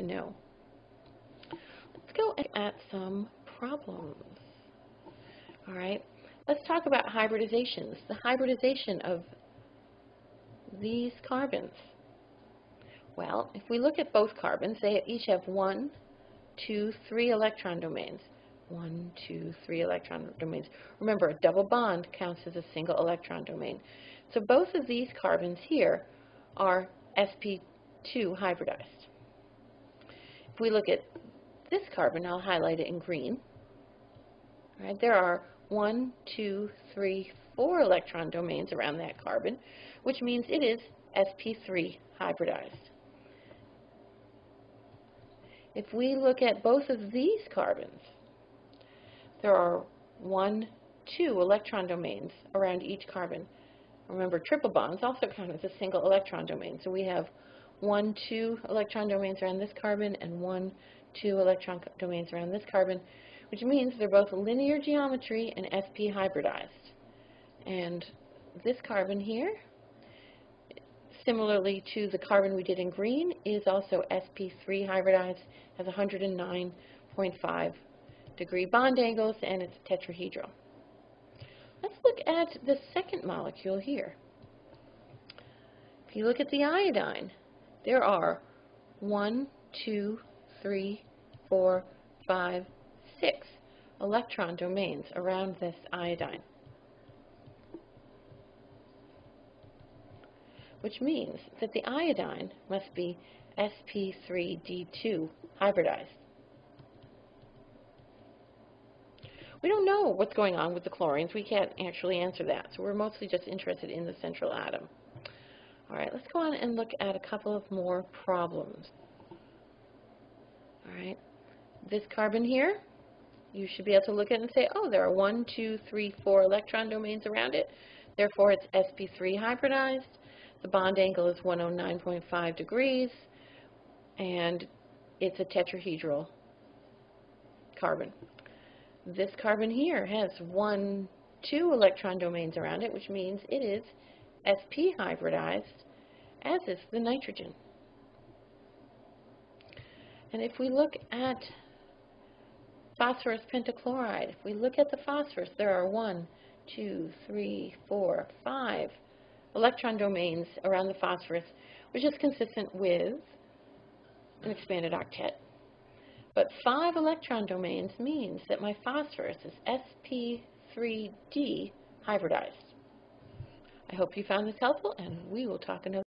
to know. Let's go at some problems. All right, let's talk about hybridizations. The hybridization of these carbons. Well, if we look at both carbons, they each have one, two, three electron domains. One, two, three electron domains. Remember, a double bond counts as a single electron domain. So both of these carbons here are sp2 hybridized. If we look at this carbon, I'll highlight it in green. Right, there are one, two, three, four electron domains around that carbon, which means it is sp3 hybridized. If we look at both of these carbons, there are one, two electron domains around each carbon. Remember, triple bonds also count as a single electron domain. So we have one, two electron domains around this carbon and one, two electron domains around this carbon, which means they're both linear geometry and sp hybridized. And this carbon here, similarly to the carbon we did in green, is also sp3 hybridized, has 109.5 degree bond angles, and it's tetrahedral. Let's look at the second molecule here. If you look at the iodine, there are one, two, three, four, five, six electron domains around this iodine. Which means that the iodine must be sp3d2 hybridized. We don't know what's going on with the chlorines. We can't actually answer that. So we're mostly just interested in the central atom. All right, let's go on and look at a couple of more problems. All right, this carbon here, you should be able to look at it and say, oh, there are one, two, three, four electron domains around it. Therefore, it's sp3 hybridized. The bond angle is 109.5 degrees, and it's a tetrahedral carbon. This carbon here has one, two electron domains around it, which means it is sp hybridized, as is the nitrogen. And if we look at phosphorus pentachloride, if we look at the phosphorus, there are one, two, three, four, five electron domains around the phosphorus, which is consistent with an expanded octet. But five electron domains means that my phosphorus is sp3d hybridized. I hope you found this helpful, and we will talk another